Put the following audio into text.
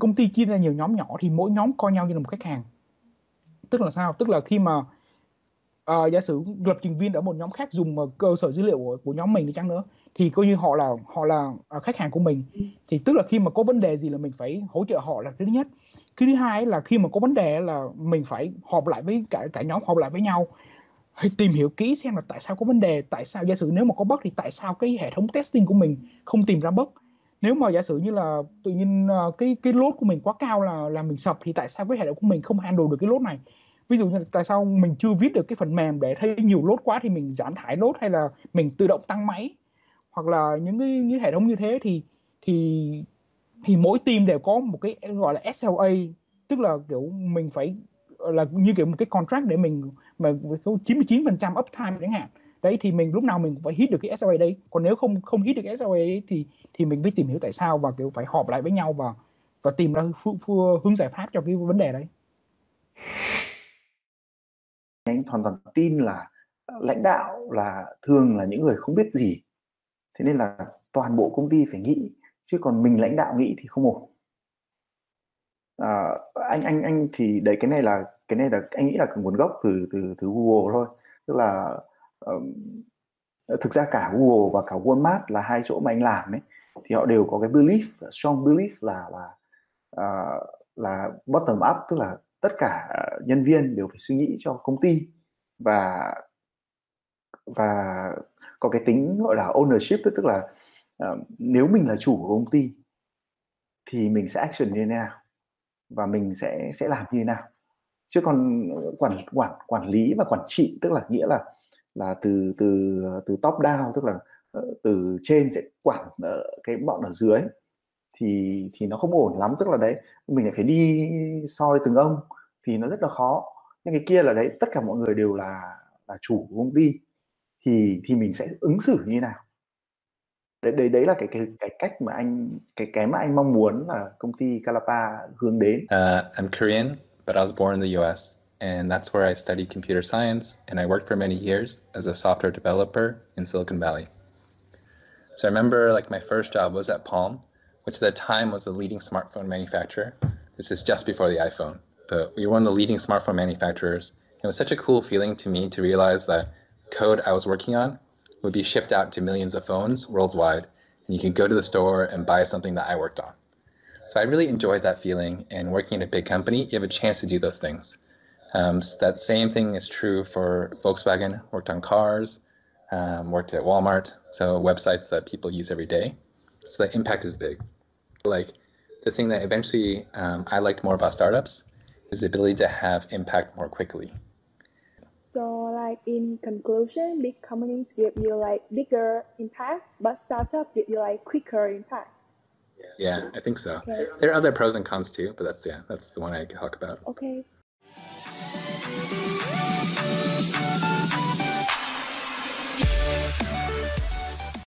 công ty chia ra nhiều nhóm nhỏ thì mỗi nhóm coi nhau như là một khách hàng. Tức là sao? Tức là khi mà uh, giả sử lập trình viên ở một nhóm khác dùng uh, cơ sở dữ liệu của, của nhóm mình đi chăng nữa thì coi như họ là họ là uh, khách hàng của mình. Thì tức là khi mà có vấn đề gì là mình phải hỗ trợ họ là thứ nhất. Cái thứ hai là khi mà có vấn đề là mình phải họp lại với cả cả nhóm họp lại với nhau. Tìm hiểu kỹ xem là tại sao có vấn đề tại sao giả sử nếu mà có bug thì tại sao cái hệ thống testing của mình không tìm ra bug nếu mà giả sử như là tự nhiên ờ, cái cái lốt của mình quá cao là là mình sập thì tại sao cái hệ thống của mình không handle được cái lốt này? Ví dụ như là tại sao mình chưa viết được cái phần mềm để thấy nhiều lốt quá thì mình giảm thải lốt hay là mình tự động tăng máy? Hoặc là những cái, những hệ thống như thế thì thì thì mỗi team đều có một cái gọi là SLA tức là kiểu mình phải ờ, là như kiểu một cái contract để mình, mà 99% uptime chẳng hạn đấy thì mình lúc nào mình cũng phải hit được cái SLA đấy. Còn nếu không không hit được cái SLA đấy thì thì mình phải tìm hiểu tại sao và kiểu phải họp lại với nhau và và tìm ra phương, phương, hướng giải pháp cho cái vấn đề đấy. Anh hoàn toàn tin là lãnh đạo là thường là những người không biết gì. Thế nên là toàn bộ công ty phải nghĩ chứ còn mình lãnh đạo nghĩ thì không ổn. À, anh anh anh thì đấy cái này là cái này là anh nghĩ là nguồn gốc từ từ từ Google thôi. Tức là um, thực ra cả Google và cả Walmart là hai chỗ mà anh làm ấy thì họ đều có cái belief strong belief là là uh, là bottom up tức là tất cả nhân viên đều phải suy nghĩ cho công ty và và có cái tính gọi là ownership tức là uh, nếu mình là chủ của công ty thì mình sẽ action như thế nào và mình sẽ sẽ làm như thế nào. Chứ còn quản quản quản lý và quản trị tức là nghĩa là là từ từ từ top down tức là ờ, từ trên sẽ quản cái bọn ở dưới thì thì nó không ổn lắm tức là đấy mình lại phải đi soi từng ông thì nó rất là khó nhưng cái kia là đấy tất cả mọi người đều là là chủ của công ty thì thì mình sẽ ứng xử như thế nào đấy đấy đấy là cái cái cái cách mà anh cái cái mà anh mong muốn là công ty Calapa hướng đến. Uh, I'm Korean, but I was born in the U.S. and that's where I studied computer science and I worked for many years as a software developer in Silicon Valley. So I remember like my first job was at Palm, which at the time was a leading smartphone manufacturer. This is just before the iPhone, but we were one of the leading smartphone manufacturers. It was such a cool feeling to me to realize that code I was working on would be shipped out to millions of phones worldwide, and you could go to the store and buy something that I worked on. So I really enjoyed that feeling. And working in a big company, you have a chance to do those things. Um, so that same thing is true for Volkswagen. Worked on cars, um, worked at Walmart, so websites that people use every day. So the impact is big. Like the thing that eventually um, I liked more about startups is the ability to have impact more quickly. So, like in conclusion, big companies give you like bigger impact, but startups give you like quicker impact. Yeah, I think so. Okay. There are other pros and cons too, but that's yeah, that's the one I talk about. Okay. Thank you.